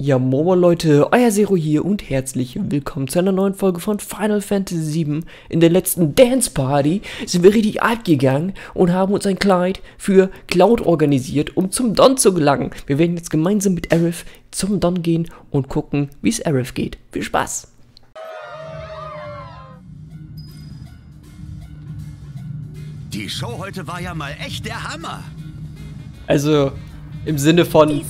Ja, moin Leute, euer Zero hier und herzlich willkommen zu einer neuen Folge von Final Fantasy VII. In der letzten Dance Party sind wir richtig abgegangen und haben uns ein Kleid für Cloud organisiert, um zum Don zu gelangen. Wir werden jetzt gemeinsam mit Aerith zum Don gehen und gucken, wie es Aerith geht. Viel Spaß! Die Show heute war ja mal echt der Hammer. Also, im Sinne von,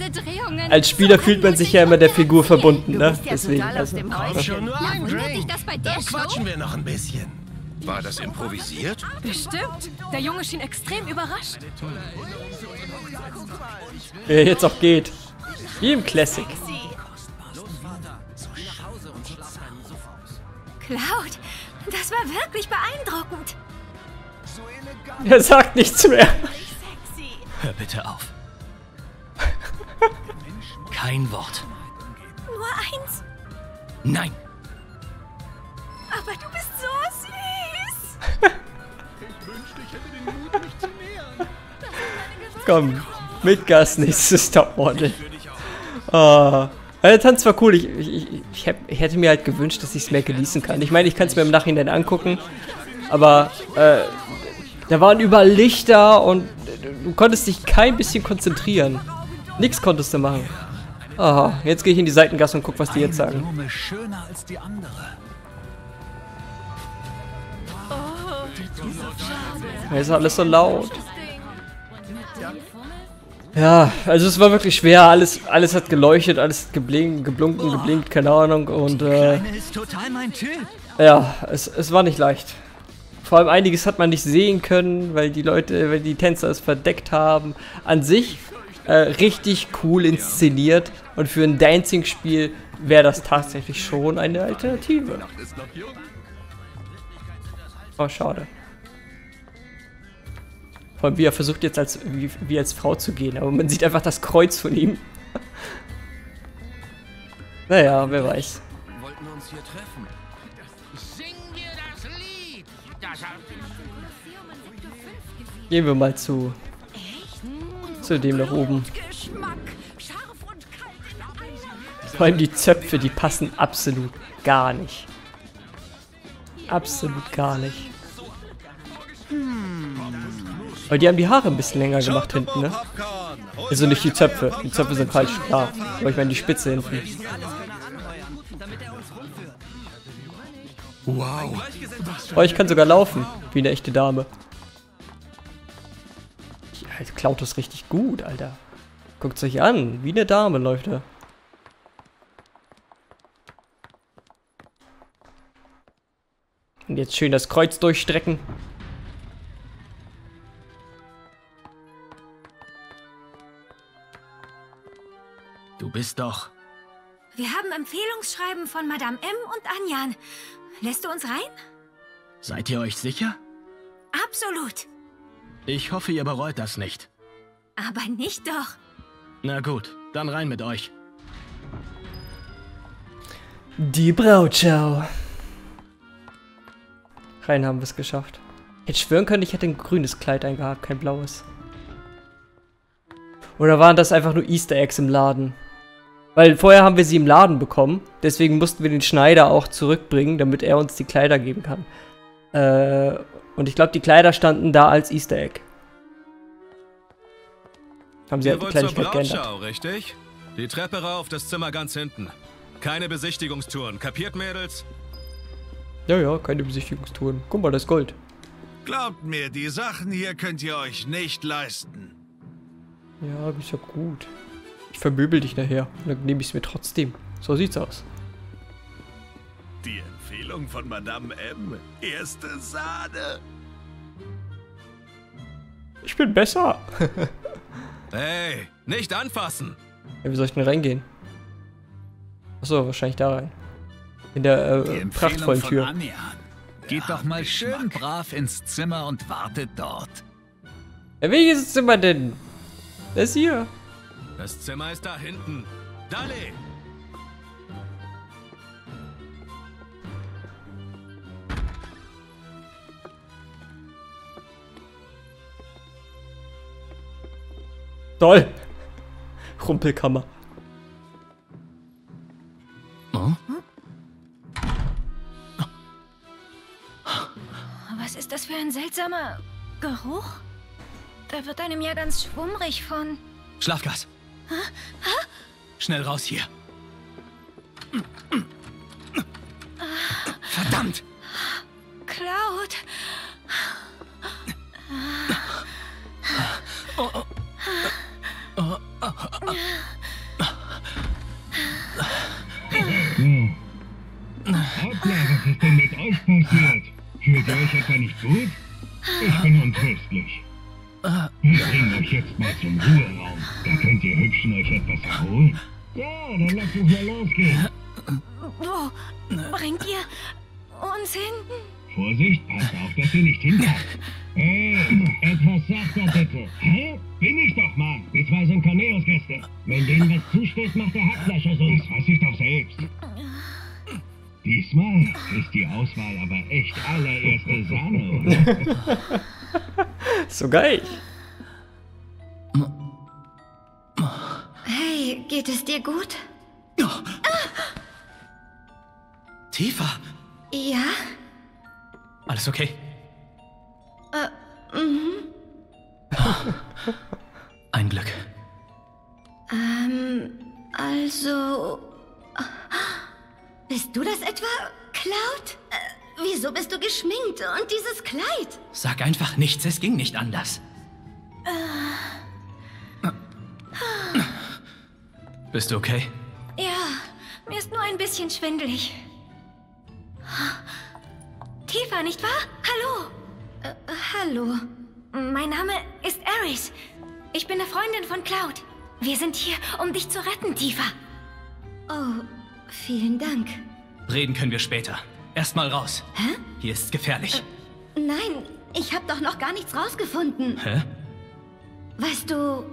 als Spieler so fühlt man sich ja immer der Figur verbunden, ne? Deswegen, also, Komm schon, nur ein Drink. Dann quatschen wir noch ein bisschen. War das improvisiert? Bestimmt. Der Junge schien extrem überrascht. wie er jetzt auch geht. Wie im Classic. Cloud, das war wirklich beeindruckend. Er sagt nichts mehr. Hör bitte auf. Kein Wort. Nur eins, Nein. aber du bist so süß. Komm, mit Gas, nächstes Topmodel. Ah. Der Tanz war cool. Ich, ich, ich, hätt- ich hätte mir halt gewünscht, dass ich es mehr genießen kann. Ich meine, ich kann es mir im Nachhinein angucken, aber äh, da waren überall Lichter und du konntest dich kein bisschen konzentrieren. Nix konntest du machen. Ah, jetzt gehe ich in die Seitengasse und guck, was die jetzt sagen. Andere. Es ist alles so laut. Ja, also es war wirklich schwer. Alles, alles hat geleuchtet, alles hat geblinkt, geblunken, geblinkt, keine Ahnung. Und äh, ja, es, es war nicht leicht. Vor allem einiges hat man nicht sehen können, weil die Leute, weil die Tänzer es verdeckt haben. An sich äh, richtig cool inszeniert und für ein Dancing-Spiel wäre das tatsächlich schon eine Alternative. Oh, schade. Vor allem, wie er versucht jetzt als, wie, wie als Frau zu gehen, aber man sieht einfach das Kreuz von ihm. naja, wer weiß. Wollten uns hier treffen. Sing dir das Lied. Das hat Gehen wir mal zu. Zu dem da oben. Vor allem die Zöpfe, die passen absolut gar nicht. Absolut gar nicht. Aber die haben die Haare ein bisschen länger gemacht hinten, ne? Also nicht die Zöpfe. Die Zöpfe sind falsch, klar. Aber ich meine die Spitze hinten. Wow. Oh, ich kann sogar laufen. Wie eine echte Dame. Ja, klaut das richtig gut, Alter. Guckt euch an. Wie eine Dame läuft er. Und jetzt schön das Kreuz durchstrecken. Du bist doch. Wir haben Empfehlungsschreiben von Madame M und Anjan. Lässt du uns rein? Seid ihr euch sicher? Absolut. Ich hoffe, ihr bereut das nicht. Aber nicht doch. Na gut, dann rein mit euch. Die Brautschau. Rein haben wir es geschafft. Hätte schwören können, ich hätte ein grünes Kleid eingehabt, kein blaues. Oder waren das einfach nur Easter Eggs im Laden? Weil vorher haben wir sie im Laden bekommen, deswegen mussten wir den Schneider auch zurückbringen, damit er uns die Kleider geben kann. Äh, und ich glaube, die Kleider standen da als Easter Egg. Haben sie halt die Kleinigkeit geändert. Richtig? Die Treppe rauf, das Zimmer ganz hinten. Keine Besichtigungstouren, kapiert, Mädels? Ja, ja, keine Besichtigungstouren. Guck mal, das ist Gold. Glaubt mir, die Sachen hier könnt ihr euch nicht leisten. Ja, ist ja gut. Ich vermöbel dich nachher. Dann nehme ich es mir trotzdem. So sieht's aus. Die Empfehlung von Madame M. Erste Sahne. Ich bin besser. Hey, nicht anfassen! Ja, wie soll ich denn reingehen? Achso, wahrscheinlich da rein. In der äh, prachtvollen von Tür. Anjan. Geht doch mal schön brav ins Zimmer und wartet dort. Ja, welches Zimmer denn? Das hier. Das Zimmer ist da hinten. Dale! Toll. Rumpelkammer. Hm? Was ist das für ein seltsamer Geruch? Da wird einem ja ganz schwummrig von. Schlafgas. Schnell raus hier. Verdammt! Cloud! Oh, oh ist denn mit euch passiert? Fühlt ihr euch etwa nicht gut? Ich bin untröstlich. Wir bringen euch jetzt mal zum Ruheraum. Da könnt ihr Hübschen euch etwas erholen. Ja, dann lasst uns mal losgehen. Wo bringt ihr uns hin? Vorsicht, passt auf, dass ihr nicht hinfallt. Hey, etwas sachter bitte. Hä? Bin ich doch, Mann. Die zwei sind Cornelius-Gäste. Wenn denen was zusteht, macht der Hackflascher so. Das weiß ich doch selbst. Diesmal ist die Auswahl aber echt allererste Sahne, oder? Sogar ich. Hey, geht es dir gut? Tiefer! Ja? Alles okay? Ein Glück. Ähm, also... Bist du das etwa, Cloud? Äh, wieso bist du geschminkt und dieses Kleid? Sag einfach nichts, es ging nicht anders. Bist du okay? Ja, mir ist nur ein bisschen schwindelig. Tifa, nicht wahr? Hallo. Äh, hallo. Mein Name ist Ares. Ich bin eine Freundin von Cloud. Wir sind hier, um dich zu retten, Tifa. Oh, vielen Dank. Reden können wir später. Erstmal raus. Hä? Hier ist's gefährlich. Nein, ich habe doch noch gar nichts rausgefunden. Hä? Weißt du,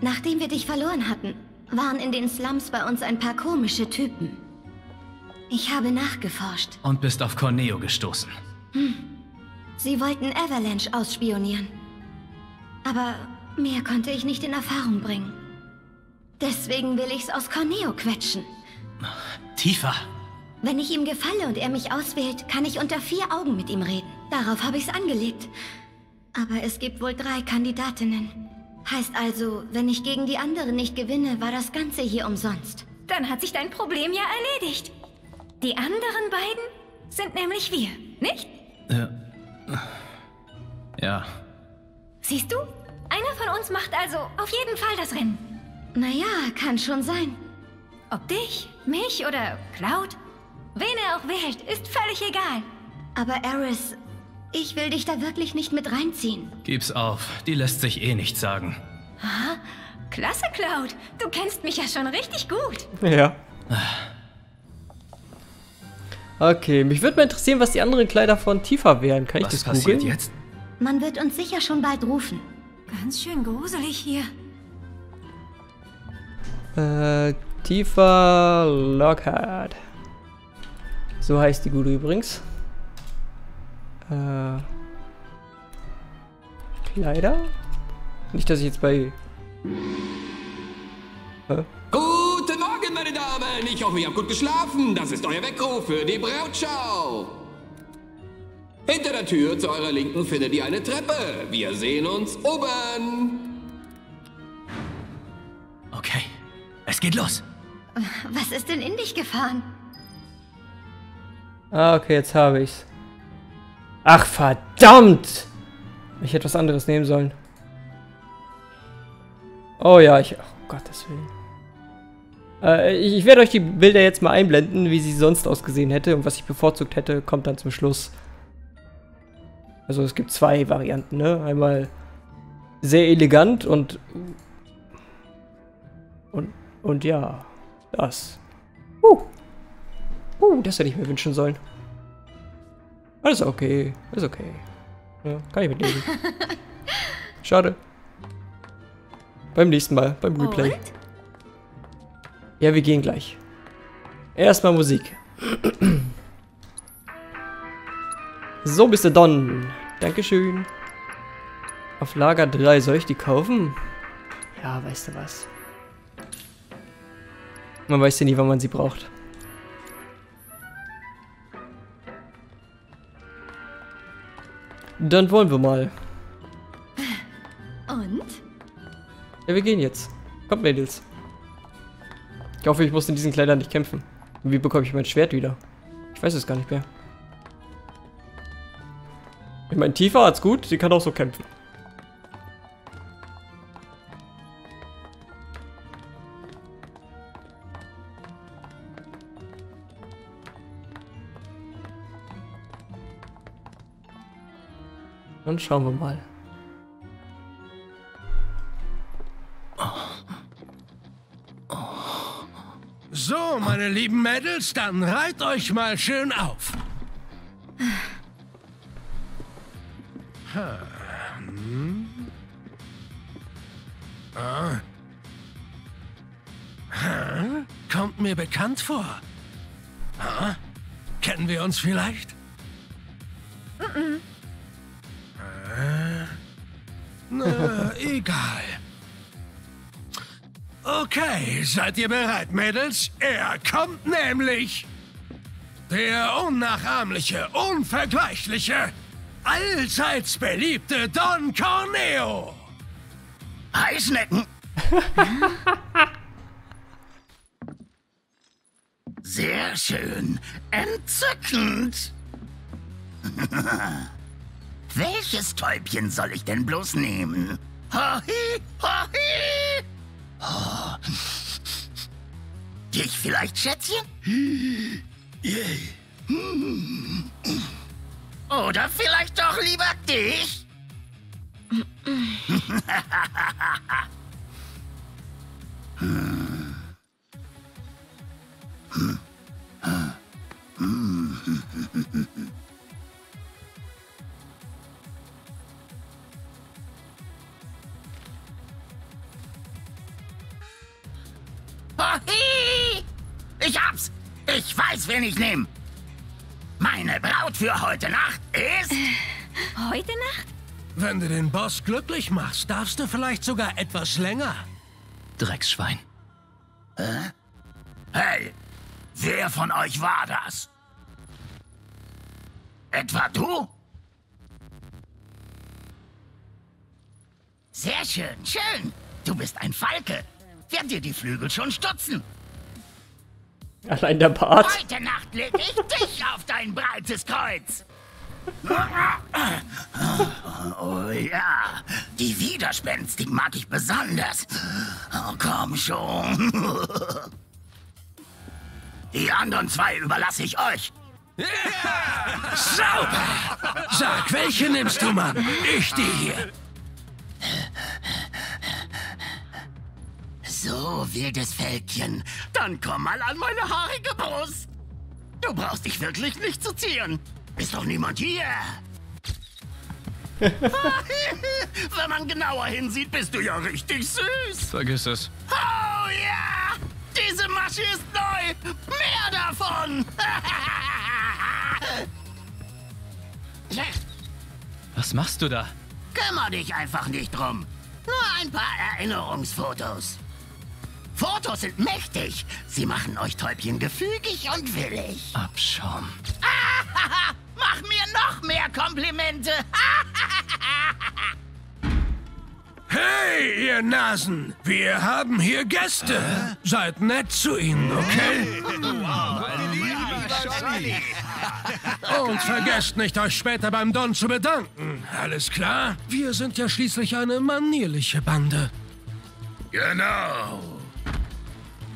nachdem wir dich verloren hatten, waren in den Slums bei uns ein paar komische Typen. Ich habe nachgeforscht. Und bist auf Corneo gestoßen. Sie wollten Avalanche ausspionieren. Aber mehr konnte ich nicht in Erfahrung bringen. Deswegen will ich's aus Corneo quetschen. Tiefer! Wenn ich ihm gefalle und er mich auswählt, kann ich unter vier Augen mit ihm reden. Darauf habe ich's angelegt. Aber es gibt wohl drei Kandidatinnen. Heißt also, wenn ich gegen die anderen nicht gewinne, war das Ganze hier umsonst. Dann hat sich dein Problem ja erledigt. Die anderen beiden sind nämlich wir, nicht? Ja. Siehst du? Einer von uns macht also auf jeden Fall das Rennen. Naja, kann schon sein. Ob dich, mich oder Cloud? Wen er auch wählt, ist völlig egal. Aber Eris, ich will dich da wirklich nicht mit reinziehen. Gib's auf. Die lässt sich eh nicht sagen. Klasse, Cloud. Du kennst mich ja schon richtig gut. Ja. Okay, mich würde mal interessieren, was die anderen Kleider von Tifa wären. Kann ich Was das passiert googeln? jetzt? Man wird uns sicher schon bald rufen. Ganz schön gruselig hier. Äh, Tifa Lockhart. So heißt die Gute übrigens. Äh, Kleider? Nicht, dass ich jetzt bei... Morgen, Damen. Ich hoffe, ihr habt gut geschlafen. Das ist euer Weckruf für die Brautschau. Hinter der Tür zu eurer Linken findet ihr eine Treppe. Wir sehen uns oben. Okay. Es geht los. Was ist denn in dich gefahren? Ah, okay, jetzt habe ich's. Ach, verdammt! Ich hätte was anderes nehmen sollen. Oh ja, ich... Oh Gottes Willen. Äh, ich, ich werde euch die Bilder jetzt mal einblenden, wie sie sonst ausgesehen hätte. Und was ich bevorzugt hätte, kommt dann zum Schluss. Also es gibt zwei Varianten, ne? Einmal sehr elegant und... Und, und ja, das. Uh. Uh, das hätte ich mir wünschen sollen. Alles okay, ist okay. Ja, kann ich mitleben. Schade. Beim nächsten Mal, beim Replay. Und? Ja, wir gehen gleich. Erstmal Musik. So, Mr. Don. Dankeschön. Auf Lager 3. Soll ich die kaufen? Ja, weißt du was. Man weiß ja nie, wann man sie braucht. Dann wollen wir mal. Und? Ja, wir gehen jetzt. Kommt, Mädels. Ich hoffe, ich muss in diesen Kleidern nicht kämpfen. Wie bekomme ich mein Schwert wieder? Ich weiß es gar nicht mehr. Ich meine, Tifa hat's gut, sie kann auch so kämpfen. Dann schauen wir mal. Meine lieben Mädels, dann reiht euch mal schön auf. Hm. Ah. Hm? Kommt mir bekannt vor. Kennen wir uns vielleicht? Na, egal. Okay, seid ihr bereit, Mädels? Er kommt nämlich. Der unnachahmliche, unvergleichliche, allseits beliebte Don Corneo. Eisnecken. Sehr schön. Entzückend. Welches Täubchen soll ich denn bloß nehmen? Hahi, hahi. Oh. Dich vielleicht, Schätzchen? Oder vielleicht doch lieber dich? Ich weiß, wen ich nehme! Meine Braut für heute Nacht ist... Heute Nacht? Wenn du den Boss glücklich machst, darfst du vielleicht sogar etwas länger. Drecksschwein. Hey, wer von euch war das? Etwa du? Sehr schön, schön. Du bist ein Falke. Werd dir die Flügel schon stutzen. Allein der Bart. Heute Nacht leg ich dich auf dein breites Kreuz. Oh ja, die Widerspenstigen mag ich besonders. Oh, komm schon. Die anderen zwei überlasse ich euch. Sauber! Sag, welche nimmst du, Mann? Ich die hier. So, wildes Fältchen. Dann komm mal an meine haarige Brust. Du brauchst dich wirklich nicht zu zieren. Ist doch niemand hier. Wenn man genauer hinsieht, bist du ja richtig süß. Vergiss es. Oh ja! Diese Masche ist neu! Mehr davon! Was machst du da? Kümmer dich einfach nicht drum. Nur ein paar Erinnerungsfotos. Fotos sind mächtig. Sie machen euch Täubchen gefügig und willig. Abschaum. Mach mir noch mehr Komplimente. Hey, ihr Nasen! Wir haben hier Gäste. Seid nett zu ihnen, okay? Und vergesst nicht, euch später beim Don zu bedanken. Alles klar? Wir sind ja schließlich eine manierliche Bande. Genau.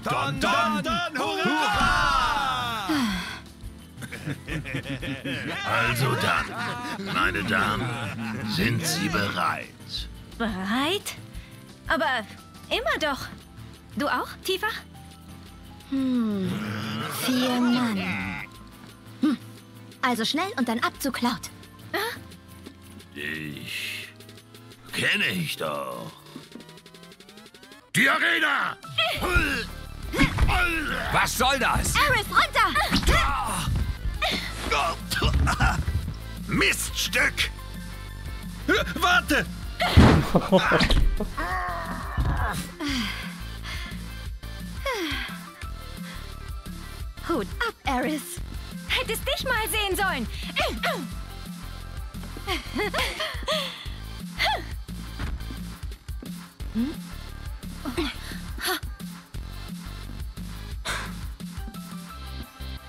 Don, Don, Don, hurra! Also dann, meine Damen, sind Sie bereit? Bereit? Aber immer doch. Du auch, Tifa? Hm, vier Mann. Hm. Also schnell und dann ab zu Cloud. Ich kenne ich doch. Die Arena! Was soll das? Aris, runter! Miststück! Warte! Hut ab, Aris. Hättest dich mal sehen sollen.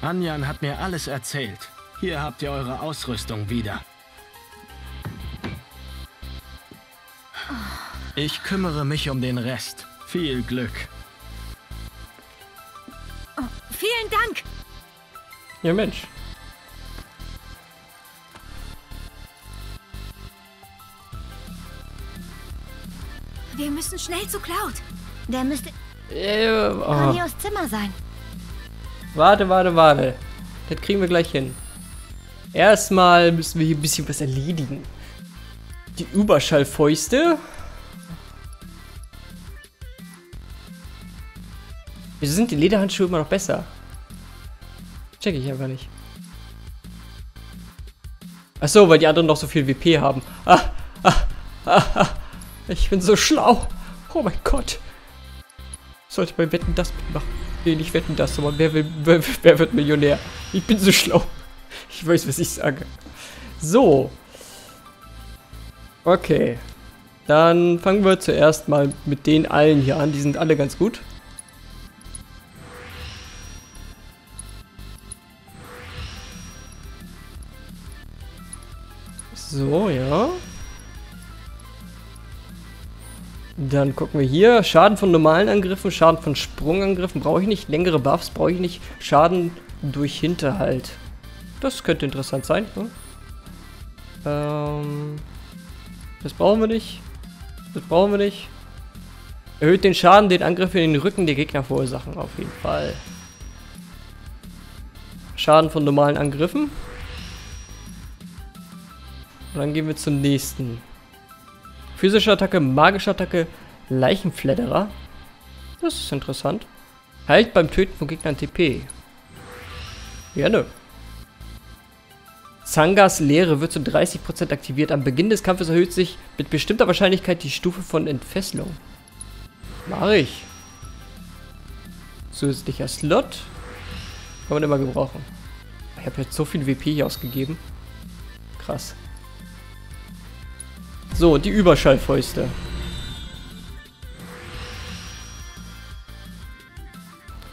Anjan hat mir alles erzählt. Hier habt ihr eure Ausrüstung wieder. Ich kümmere mich um den Rest. Viel Glück. Vielen Dank. Ja, Mensch. Wir müssen schnell zu Cloud. Der müsste Äh, oh. Ranios Zimmer sein. Warte, warte, warte. Das kriegen wir gleich hin. Erstmal müssen wir hier ein bisschen was erledigen. Die Überschallfäuste. Wieso sind die Lederhandschuhe immer noch besser? Check ich einfach nicht. Ach so, weil die anderen noch so viel WP haben. Ah, ah, ah, ah. Ich bin so schlau. Oh mein Gott. Sollte bei Wetten das mitmachen. Nee, nicht Wetten das, aber wer, wer, wer wird Millionär? Ich bin so schlau. Ich weiß, was ich sage. So. Okay. Dann fangen wir zuerst mal mit den allen hier an. Die sind alle ganz gut. So, ja. Dann gucken wir hier. Schaden von normalen Angriffen, Schaden von Sprungangriffen brauche ich nicht. Längere Buffs brauche ich nicht. Schaden durch Hinterhalt. Das könnte interessant sein. Ne? Ähm, das brauchen wir nicht. Das brauchen wir nicht. Erhöht den Schaden, den Angriffe in den Rücken der Gegner verursachen. Auf jeden Fall. Schaden von normalen Angriffen. Und dann gehen wir zum nächsten. Physische Attacke, magische Attacke, Leichenfledderer. Das ist interessant. Heilt beim Töten von Gegnern TP. Gerne. Zangas Lehre wird zu 30% aktiviert. Am Beginn des Kampfes erhöht sich mit bestimmter Wahrscheinlichkeit die Stufe von Entfesselung. Mach ich. Zusätzlicher Slot. Kann man immer gebrauchen. Ich habe jetzt so viel WP hier ausgegeben. Krass. So, die Überschallfäuste.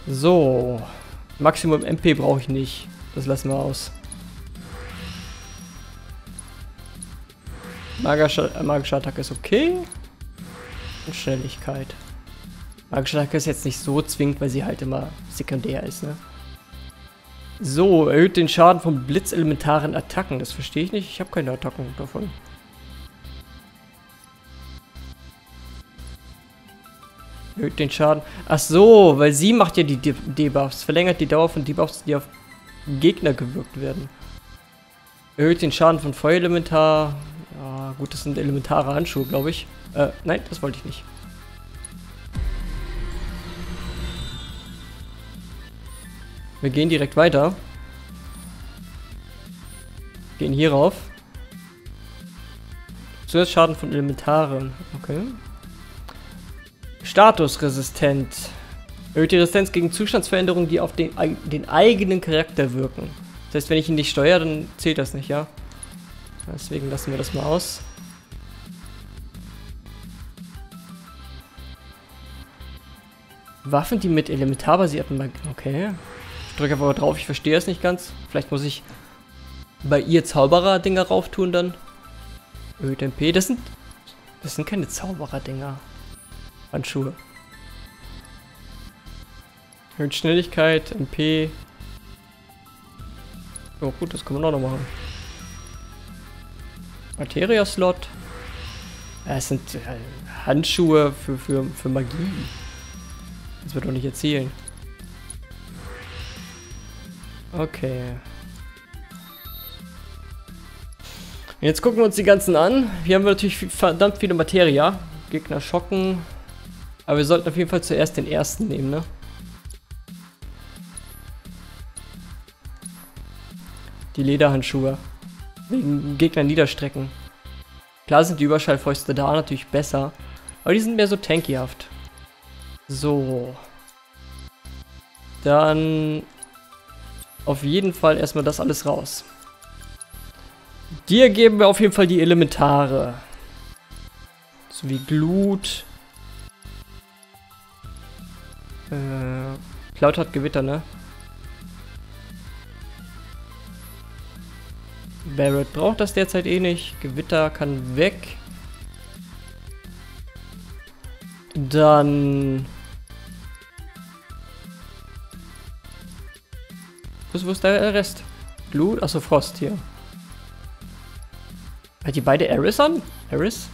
So. Maximum MP brauche ich nicht. Das lassen wir aus. Magische, äh, magische Attacke ist okay. Und Schnelligkeit. Magische Attacke ist jetzt nicht so zwingend, weil sie halt immer sekundär ist, ne? So, erhöht den Schaden von blitzelementaren Attacken. Das verstehe ich nicht. Ich habe keine Attacken davon. Erhöht den Schaden. Ach so, weil sie macht ja die De Debuffs. Verlängert die Dauer von Debuffs, die auf Gegner gewirkt werden. Erhöht den Schaden von Feuerelementar. Ja, gut, das sind elementare Handschuhe, glaube ich. Äh, nein, das wollte ich nicht. Wir gehen direkt weiter. Gehen hier rauf. Zuerst Schaden von Elementaren. Okay. Statusresistent. Erhöht die Resistenz gegen Zustandsveränderungen, die auf den, den eigenen Charakter wirken. Das heißt, wenn ich ihn nicht steuere, dann zählt das nicht, ja? Deswegen lassen wir das mal aus. Waffen, die mit elementarbasierten Okay. Ich drücke einfach drauf, ich verstehe es nicht ganz. Vielleicht muss ich bei ihr Zauberer-Dinger rauf tun dann. Erhöht MP. Das sind. Das sind keine Zauberer-Dinger. Handschuhe. Erhöht Schnelligkeit, MP. Oh gut, das können wir noch machen. Materia-Slot. Es sind äh, Handschuhe für, für, für Magie. Das wird doch nicht erzählen. Okay. Jetzt gucken wir uns die ganzen an. Hier haben wir natürlich verdammt viele Materia. Gegner schocken. Aber wir sollten auf jeden Fall zuerst den ersten nehmen, ne? Die Lederhandschuhe. Wegen Gegner niederstrecken. Klar sind die Überschallfäuste da natürlich besser. Aber die sind mehr so tankyhaft. So. Dann auf jeden Fall erstmal das alles raus. Dir geben wir auf jeden Fall die Elementare. So wie Glut. Äh, Cloud hat Gewitter, ne? Barrett braucht das derzeit eh nicht. Gewitter kann weg. Dann... Ist, wo ist der Rest? Glut? Achso, Frost hier. Hat die beide Eris an? Eris?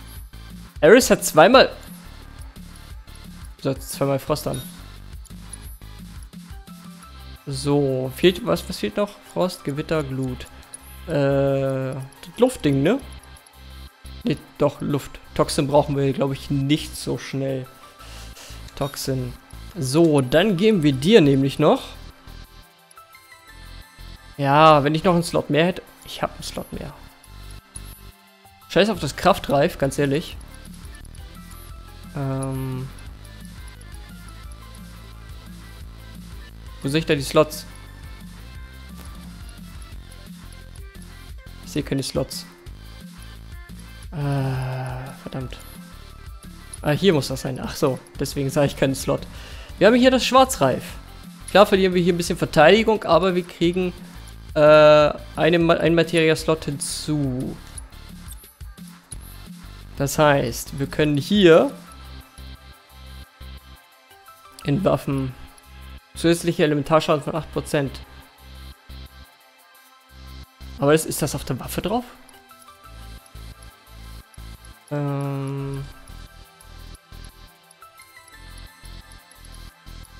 Eris hat zweimal... So, zweimal Frost an. So, fehlt was, was fehlt noch? Frost, Gewitter, Glut. Äh, das Luftding, ne? Ne, doch, Luft. Toxin brauchen wir, glaube ich, nicht so schnell. Toxin. So, dann geben wir dir nämlich noch. Ja, wenn ich noch einen Slot mehr hätte. Ich habe einen Slot mehr. Scheiß auf das Kraftreif, ganz ehrlich. Ähm. Wo sehe ich da die Slots? Ich sehe keine Slots. Äh, verdammt. Ah, hier muss das sein. Ach so, deswegen sage ich keinen Slot. Wir haben hier das Schwarzreif. Klar verlieren wir hier ein bisschen Verteidigung, aber wir kriegen äh, eine, ein Materia-Slot hinzu. Das heißt, wir können hier in Waffen zusätzliche Elementarschaden von 8%. Aber ist, ist das auf der Waffe drauf? Ähm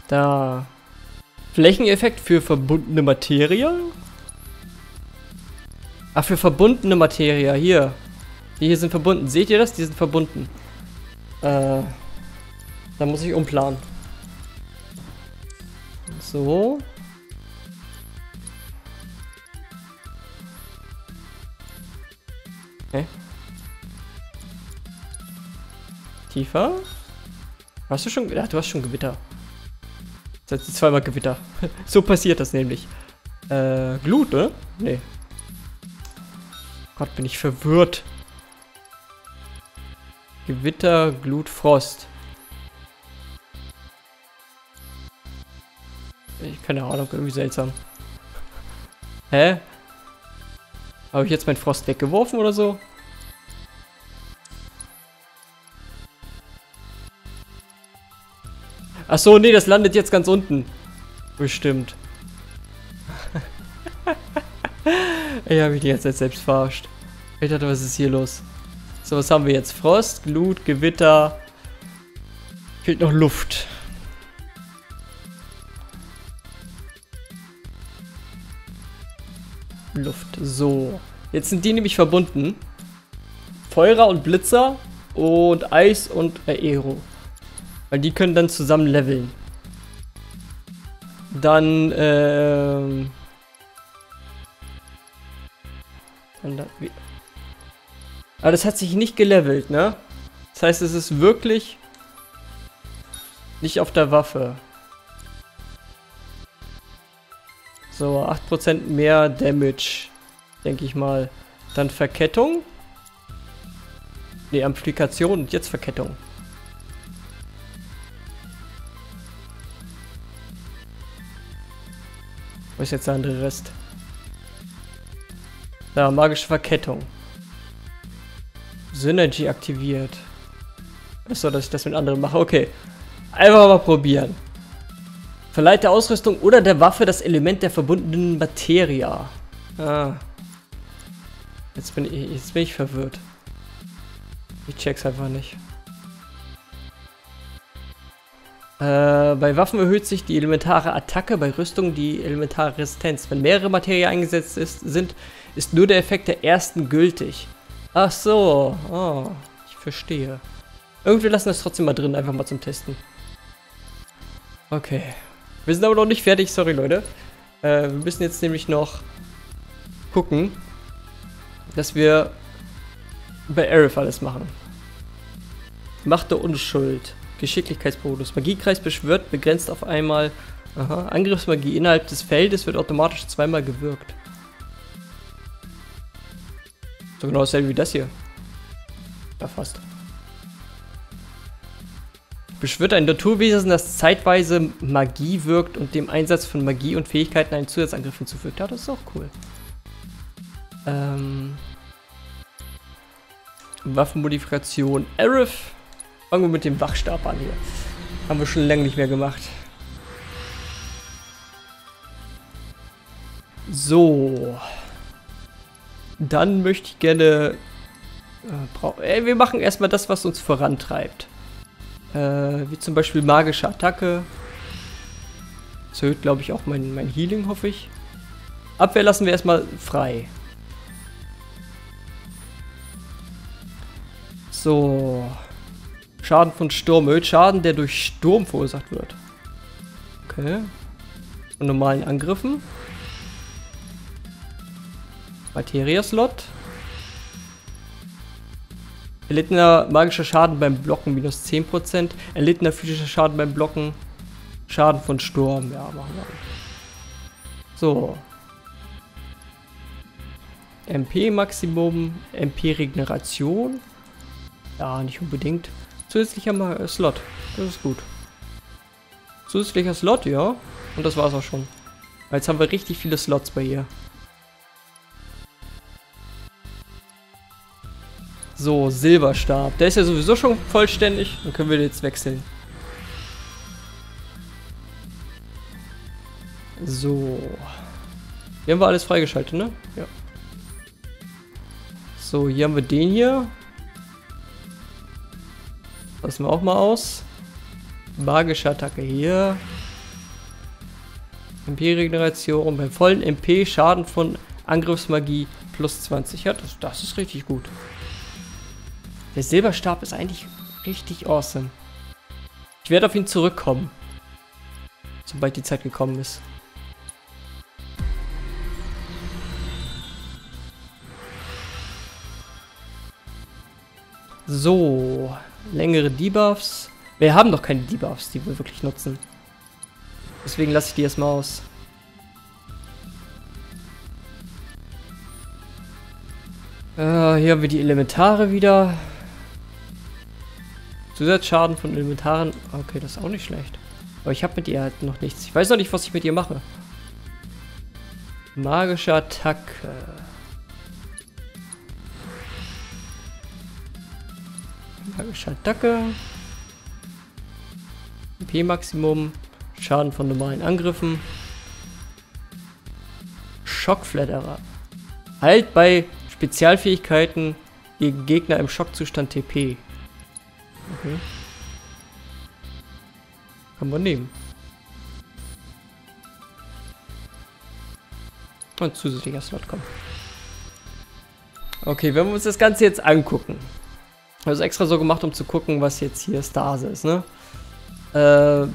da. Flächeneffekt für verbundene Materie? Ach, für verbundene Materie. Hier. Die hier sind verbunden. Seht ihr das? Die sind verbunden. Äh. Da muss ich umplanen. So. Okay. Tiefer? Hast du schon... Ja, du hast schon Gewitter. Das heißt zweimal Gewitter. so passiert das nämlich. Äh, Glut, oder? Nee. Gott, bin ich verwirrt. Gewitter, Glut, Frost. Keine Ahnung, irgendwie seltsam. Hä? Habe ich jetzt meinen Frost weggeworfen oder so? Ach so, nee, das landet jetzt ganz unten. Bestimmt. ich habe mich die ganze Zeit selbst verarscht. Ich dachte, was ist hier los? So, was haben wir jetzt? Frost, Glut, Gewitter. Fehlt noch Luft. Luft. So. Jetzt sind die nämlich verbunden. Feuer und Blitzer und Eis und Aero. Weil die können dann zusammen leveln. Dann, ähm... Dann da, wie Aber das hat sich nicht gelevelt, ne? Das heißt, es ist wirklich nicht auf der Waffe. So, 8% mehr Damage, denke ich mal. Dann Verkettung. Ne, Amplifikation und jetzt Verkettung. Wo ist jetzt der andere Rest? Da, magische Verkettung. Synergy aktiviert. Achso, dass ich das mit anderen mache. Okay. Einfach mal probieren. Verleiht der Ausrüstung oder der Waffe das Element der verbundenen Materia. Ah. Jetzt bin ich, jetzt bin ich verwirrt. Ich check's einfach nicht. Äh, bei Waffen erhöht sich die elementare Attacke, bei Rüstung die elementare Resistenz. Wenn mehrere Materie eingesetzt ist, sind, ist nur der Effekt der ersten gültig. Ach so, oh, ich verstehe. Irgendwie lassen das trotzdem mal drin, einfach mal zum Testen. Okay. Wir sind aber noch nicht fertig, sorry Leute. Äh, wir müssen jetzt nämlich noch gucken, dass wir bei Aerith alles machen. Macht der Unschuld. Geschicklichkeitsbonus. Magiekreis beschwört, begrenzt auf einmal. Aha. Angriffsmagie innerhalb des Feldes wird automatisch zweimal gewirkt. So genau dasselbe wie das hier. Ja, fast. Beschwört ein Naturwesen, das zeitweise Magie wirkt und dem Einsatz von Magie und Fähigkeiten einen Zusatzangriff hinzufügt. Ja, das ist auch cool. Ähm... Waffenmodifikation Arif. Fangen wir mit dem Wachstab an hier. Haben wir schon lange nicht mehr gemacht. So. Dann möchte ich gerne... Äh, ey, wir machen erstmal das, was uns vorantreibt. Äh, wie zum Beispiel magische Attacke. Das erhöht, glaube ich, auch mein, mein Healing, hoffe ich. Abwehr lassen wir erstmal frei. So. Schaden von Sturm erhöht Schaden, der durch Sturm verursacht wird. Okay. Von normalen Angriffen. Materia-Slot. Erlittener magischer Schaden beim Blocken minus 10%. Erlittener physischer Schaden beim Blocken. Schaden von Sturm. Ja, machen wir. So. MP-Maximum. MP-Regeneration. Ja, nicht unbedingt. Zusätzlicher Ma äh, Slot. Das ist gut. Zusätzlicher Slot, ja. Und das war's auch schon. Jetzt haben wir richtig viele Slots bei ihr. So, Silberstab. Der ist ja sowieso schon vollständig. Dann können wir jetzt wechseln. So. Hier haben wir alles freigeschaltet, ne? Ja. So, hier haben wir den hier. Lassen wir auch mal aus. Magische Attacke hier. MP-Regeneration. Beim vollen MP Schaden von Angriffsmagie plus 20. Ja, das, das ist richtig gut. Der Silberstab ist eigentlich richtig awesome. Ich werde auf ihn zurückkommen. Sobald die Zeit gekommen ist. So, längere Debuffs. Wir haben noch keine Debuffs, die wir wirklich nutzen. Deswegen lasse ich die erstmal aus. Äh, hier haben wir die Elementare wieder. Zusatzschaden von Elementaren. Okay, das ist auch nicht schlecht. Aber ich habe mit ihr halt noch nichts. Ich weiß noch nicht, was ich mit ihr mache. Magische Attacke. Magische Attacke. MP-Maximum. Schaden von normalen Angriffen. Schockfledderer. Halt bei Spezialfähigkeiten gegen Gegner im Schockzustand TP. Okay. Kann man nehmen. Und zusätzlicher Slot kommt. Okay, wenn wir uns das Ganze jetzt angucken. Also extra so gemacht, um zu gucken, was jetzt hier Stase ist, ne? Äh,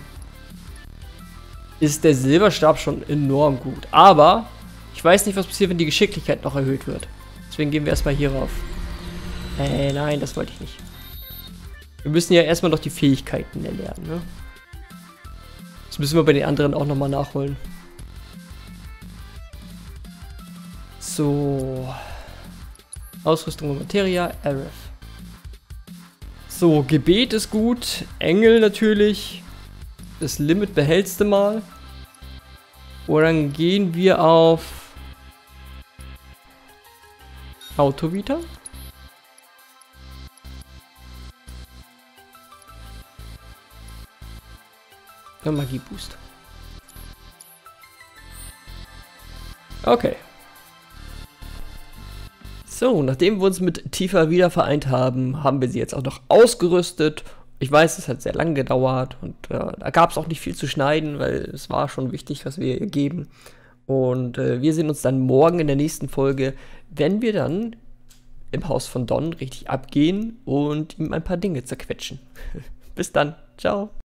ist der Silberstab schon enorm gut. Aber ich weiß nicht, was passiert, wenn die Geschicklichkeit noch erhöht wird. Deswegen gehen wir erstmal hier rauf. Äh, nein, das wollte ich nicht. Wir müssen ja erstmal noch die Fähigkeiten erlernen, ne? Das müssen wir bei den anderen auch nochmal nachholen. So. Ausrüstung und Materia, Arif. So, Gebet ist gut. Engel natürlich. Das Limit behältst du mal. Und dann gehen wir auf Autovita. Ja, Magie-Boost. Okay. So, nachdem wir uns mit Tifa wieder vereint haben, haben wir sie jetzt auch noch ausgerüstet. Ich weiß, es hat sehr lange gedauert und äh, da gab es auch nicht viel zu schneiden, weil es war schon wichtig, was wir ihr geben. Und äh, wir sehen uns dann morgen in der nächsten Folge, wenn wir dann im Haus von Don richtig abgehen und ihm ein paar Dinge zerquetschen. Bis dann. Ciao.